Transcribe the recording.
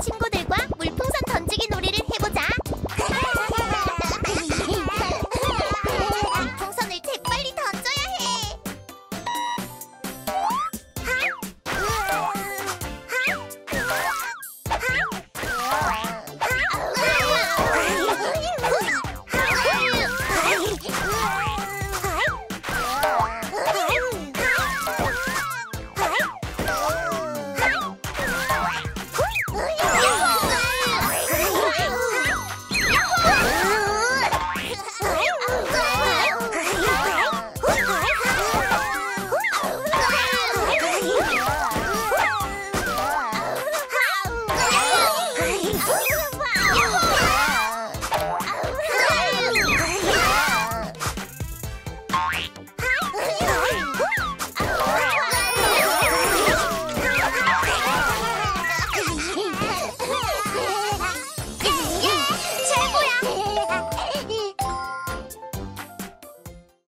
친구들 wow.